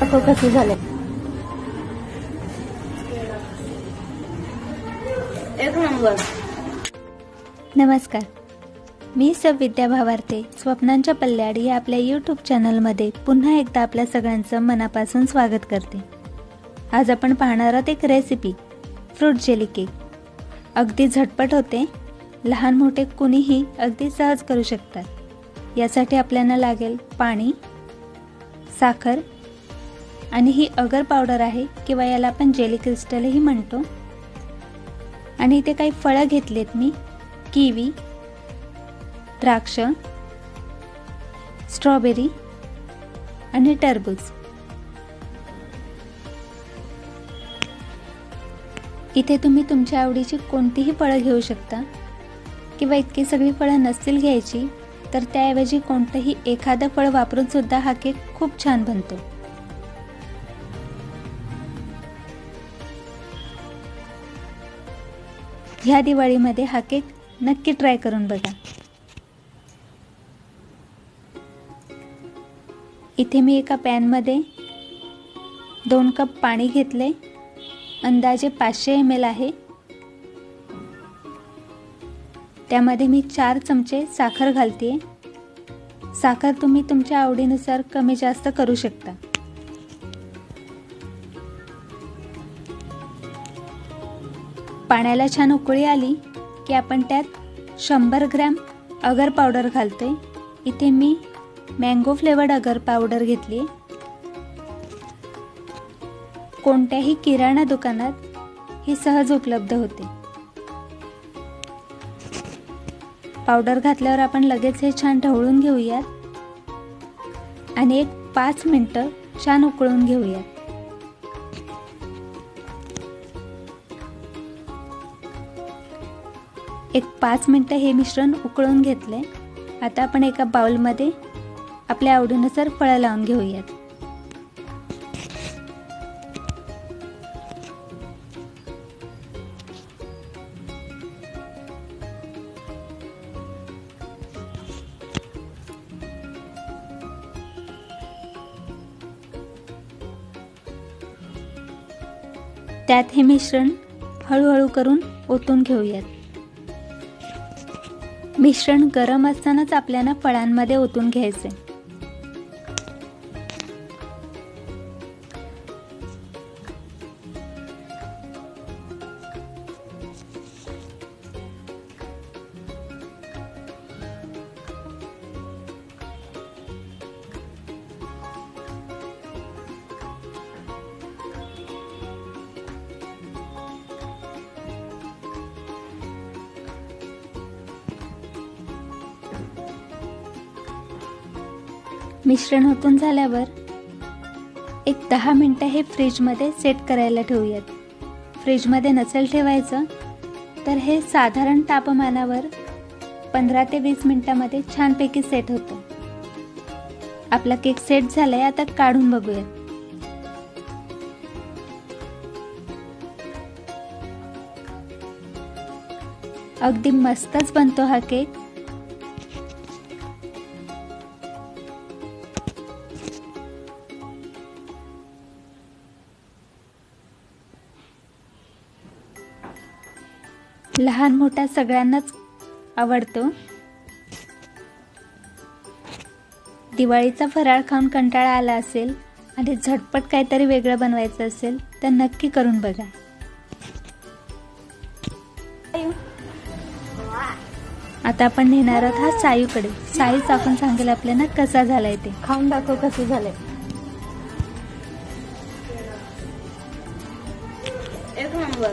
दाखव कसं झालंय एक नंबर नमस्कार. मी सब विद्या भावार्थे स्वप्नांच्या पल्ल्याड या आपल्या यूट्यूब चॅनलमध्ये पुन्हा एकदा आपल्या सगळ्यांचं मनापासून स्वागत करते. आज आपण पाहणार आहोत एक रेसिपी फ्रूट जेली केक अगदी झटपट होते लहान मोठे कुणीही अगदी सहज करू शकतात. यासाठी आपल्याला लागेल पाणी साखर आणि ही अगर पावडर आहे किंवा याला आपण जेली क्रिस्टलही म्हणतो. आणि इथे काही फळं घेतलेत मी किवी द्राक्ष स्ट्रॉबेरी आणि टरबूज. इथे तुम्ही तुमच्या आवडीची कोणतीही फळं घेऊ शकता किंवा इतकी सगळी फळं नसतील घ्यायची तर त्याऐवजी कोणतंही एखादं फळ वापरून सुद्धा हा केक खूप छान बनतो. ह्या दिवाळीमध्ये हा केक नक्की ट्राय करून बघा. इथे मी एका पॅनमध्ये दोन कप पाणी घेतले अंदाजे पाचशे एम एल आहे. त्यामध्ये मी चार चमचे साखर घालते साखर तुम्ही तुमच्या आवडीनुसार कमी जास्त करू शकता. पाण्याला छान उकळी आली की आपण त्यात शंभर ग्रॅम अगर पावडर घालतोय. इथे मी मँगो फ्लेवर्ड अगर पावडर घेतली कोणत्याही किराणा दुकानात ही सहज उपलब्ध होते. पावडर घातल्यावर आपण लगेच हे छान ढवळून घेऊयात. आणि एक पाच मिनटं छान उकळून घेऊयात. एक पाच मिनटं हे मिश्रण उकळून घेतले आता आपण एका बाउलमध्ये आपल्या आवडीनुसार फळं लावून घेऊयात. त्यात हे मिश्रण हळूहळू करून ओतून घेऊयात. मिश्रण गरम असतानाच आपल्याला फळांमध्ये ओतून घ्यायचे मिश्रण होतून झाल्यावर एक दहा मिनटं हे फ्रीजमध्ये सेट करायला ठेवूयात. फ्रीजमध्ये नसेल ठेवायचं तर हे साधारण तापमानावर पंधरा ते वीस मिनटामध्ये छानपैकी सेट होतं. आपला केक सेट झालाय आता काढून बघूया. अगदी मस्तच बनतो हा केक. लहान मोठा सगळ्यांनाच आवडतो. दिवाळीचा फराळ खाऊन कंटाळा आला असेल आणि झटपट काहीतरी वेगळं बनवायचं असेल तर नक्की करून बघा. आता आपण नेणार आहोत हा सायूकडे. सायू चाकून सांगेल आपल्याला कसा झालाय ते. खाऊन दाखव कसं झालंय. एक नंबर.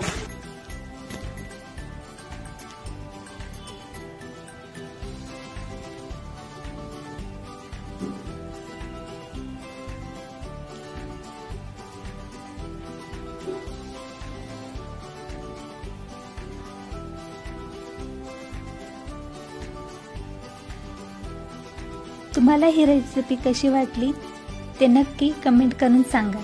तुम्हाला ही रेसिपी कशी वाटली ते नक्की कमेंट करून सांगा.